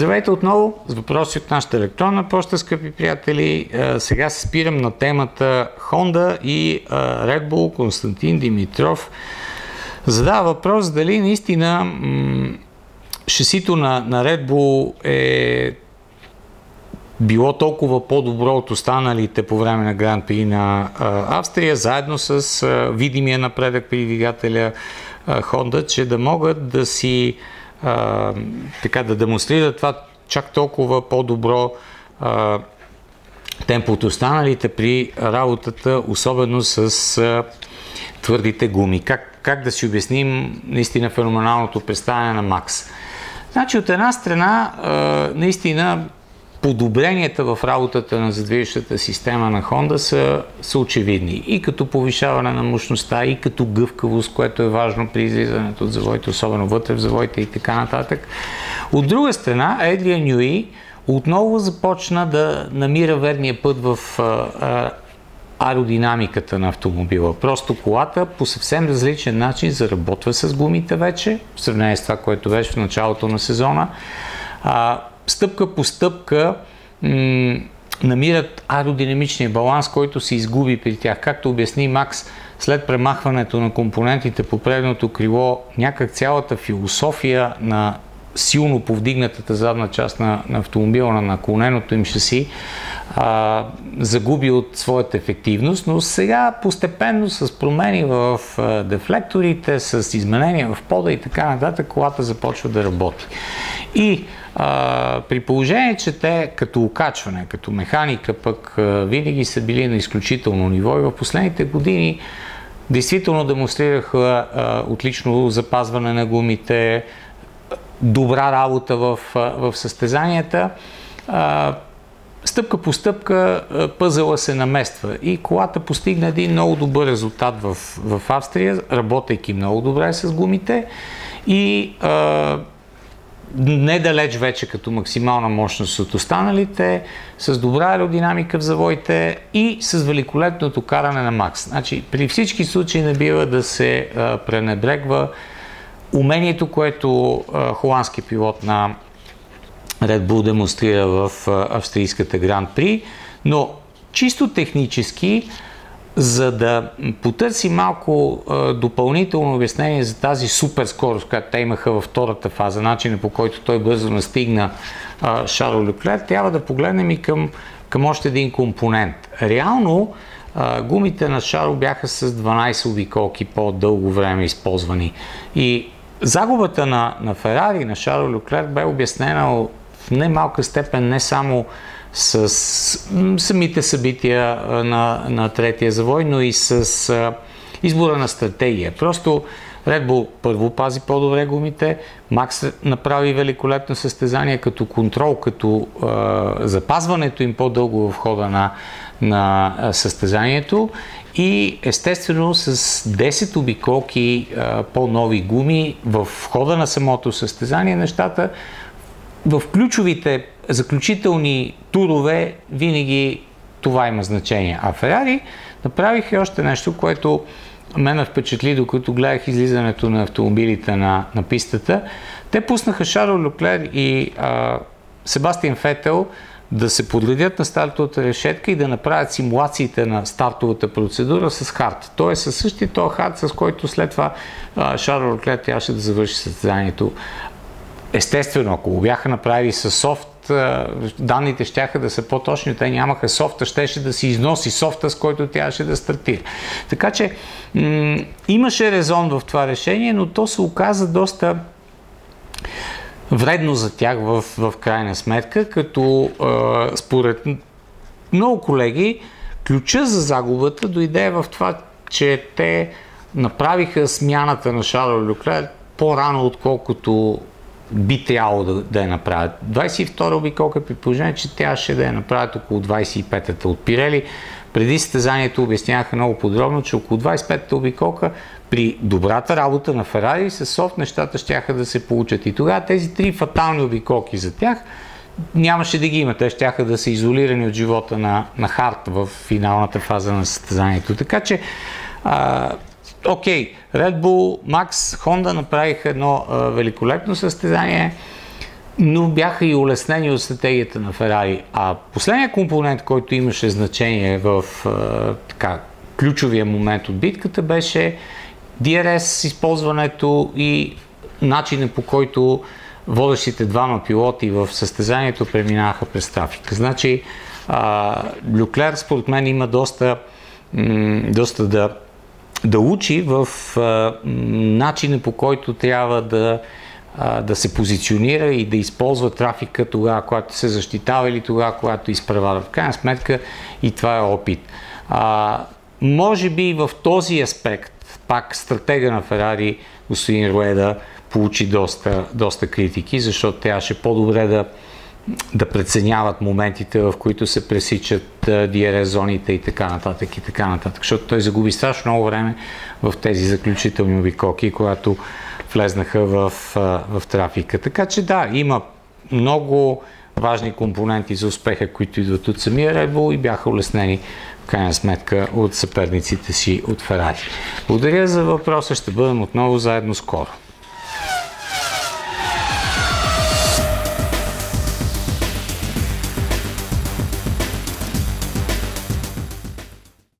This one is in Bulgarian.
Здравейте отново с въпроси от нашата електронна почта, скъпи приятели. Сега се спирам на темата Honda и Red Bull. Константин Димитров задава въпрос дали наистина м- шасито на, на Red Bull е било толкова по-добро от останалите по време на Гран При на а, Австрия, заедно с а, видимия напредък при двигателя а, Honda, че да могат да си а, така да демонстрират това чак толкова по-добро а, темпо от останалите при работата, особено с а, твърдите гуми. Как, как да си обясним наистина феноменалното представяне на Макс? Значи от една страна, а, наистина подобренията в работата на задвижващата система на Honda са, са очевидни. И като повишаване на мощността, и като гъвкавост, което е важно при излизането от завоите, особено вътре в завоите и така нататък. От друга страна, Едрия Нюи отново започна да намира верния път в аеродинамиката на автомобила. Просто колата по съвсем различен начин заработва с гумите вече, в сравнение с това, което беше в началото на сезона. А, стъпка по стъпка м- намират аеродинамичния баланс, който се изгуби при тях. Както обясни Макс, след премахването на компонентите по предното крило, някак цялата философия на силно повдигнатата задна част на, на автомобила, на наклоненото им шаси, а, загуби от своята ефективност, но сега постепенно с промени в а, дефлекторите, с изменения в пода и така нататък, колата започва да работи. И а, при положение, че те като окачване, като механика пък а, винаги са били на изключително ниво и в последните години действително демонстрираха а, отлично запазване на гумите, добра работа в, в състезанията. А, стъпка по стъпка пъзела се намества и колата постигна един много добър резултат в, в Австрия, работейки много добре с гумите и а, недалеч вече като максимална мощност от останалите, с добра аеродинамика в завоите и с великолепното каране на Макс. Значи, при всички случаи не бива да се а, пренебрегва умението, което а, холандски пилот на Red Bull демонстрира в а, австрийската Гран При, но чисто технически за да потърси малко а, допълнително обяснение за тази супер скорост, която те имаха във втората фаза, начина по който той бързо настигна а, Шарло Леклер, трябва да погледнем и към, към още един компонент. Реално а, гумите на Шарло бяха с 12 обиколки по-дълго време използвани. И загубата на, на Ферари, на Шарло Леклер бе обяснена в немалка степен не само с самите събития на, на третия завой, но и с избора на стратегия. Просто Red Bull първо пази по-добре гумите, Макс направи великолепно състезание като контрол, като а, запазването им по-дълго в хода на, на състезанието и естествено с 10 обиколки а, по-нови гуми в хода на самото състезание нещата в ключовите заключителни турове винаги това има значение. А Ферари направиха още нещо, което мен ме впечатли, докато гледах излизането на автомобилите на, на пистата. Те пуснаха Шарло Люклер и а, Себастиан Фетел да се подредят на стартовата решетка и да направят симулациите на стартовата процедура с хард. Тоест със същия този хард, с който след това Шарло Люклер трябваше да завърши състезанието. Естествено, ако го бяха направили с софт, данните ще да са по-точни, те нямаха софта, щеше да си износи софта, с който трябваше да стартира. Така че м- имаше резон в това решение, но то се оказа доста вредно за тях в, в крайна сметка, като е, според много колеги ключа за загубата дойде в това, че те направиха смяната на Шарло Люклер по-рано, отколкото би трябвало да, да я направят. 22 обиколка при положение, че трябваше да я направят около 25-та от Пирели. Преди състезанието обясняваха много подробно, че около 25-та обиколка при добрата работа на Ферари с софт нещата ще да се получат. И тогава тези три фатални обиколки за тях нямаше да ги има. Те ще да са изолирани от живота на, на Харт в финалната фаза на състезанието. Така че а, Окей, okay, Red Bull, Max, Honda направиха едно а, великолепно състезание. но бяха и улеснени от стратегията на Ферари. А последният компонент, който имаше значение в а, така, ключовия момент от битката беше DRS използването и начина по който водещите двама пилоти в състезанието преминаваха през трафика. Значи, а, Люклер според мен има доста, м- доста да, да учи в а, начина по който трябва да, а, да се позиционира и да използва трафика тогава, когато се защитава или тогава, когато изпреварва. В крайна сметка и това е опит. А, може би в този аспект, пак стратега на Ферари, господин Руеда, получи доста, доста критики, защото трябваше по-добре да, да преценяват моментите, в които се пресичат DRS зоните и така нататък и така нататък, защото той загуби страшно много време в тези заключителни обикоки, когато влезнаха в, в трафика. Така че да, има много важни компоненти за успеха, които идват от самия Bull и бяха улеснени в крайна сметка от съперниците си от Ферари. Благодаря за въпроса, ще бъдем отново заедно скоро.